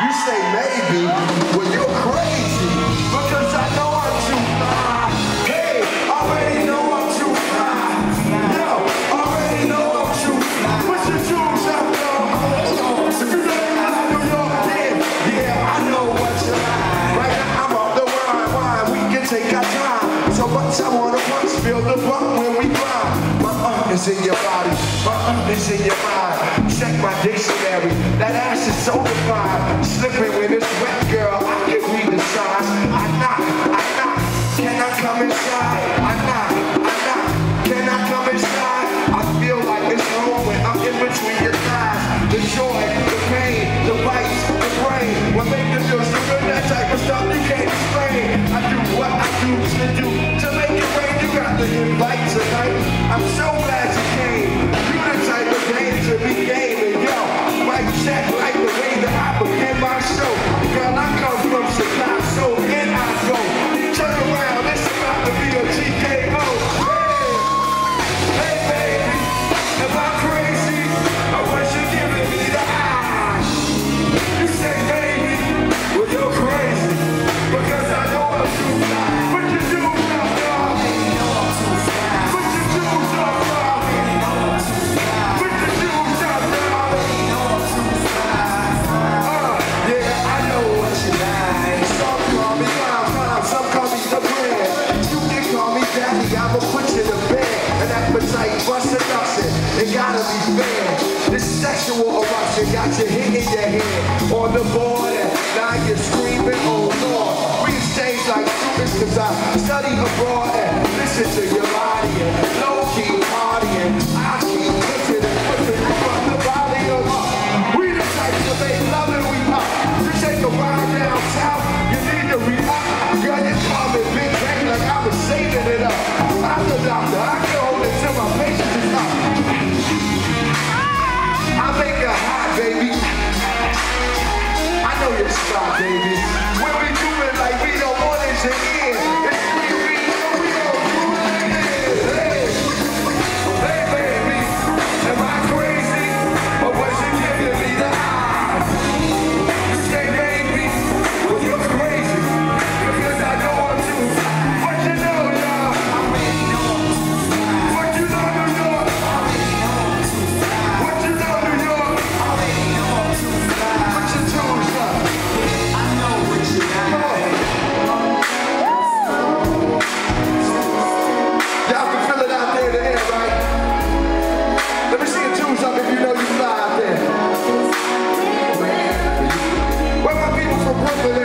You say maybe, well you crazy, because I know I'm too far. Hey, already know I'm too far. Yo, already know I'm too far. Put your shoes up, yo. If you don't have New York, then, yeah, I know what you like. Right now I'm off the wine, wine, we can take our time. So much I wanna punch, feel the bump when we climb. My arm is in your body, my arm is in your mind. Check my dictionary. That ass is so defined. Slipping with this wet, girl. I can read the signs. I knock, I knock. Can I come inside? You got your hit in your head on the border. Now you're screaming, oh Lord. We exchange like students because I study abroad and listen to your body. Brooklyn.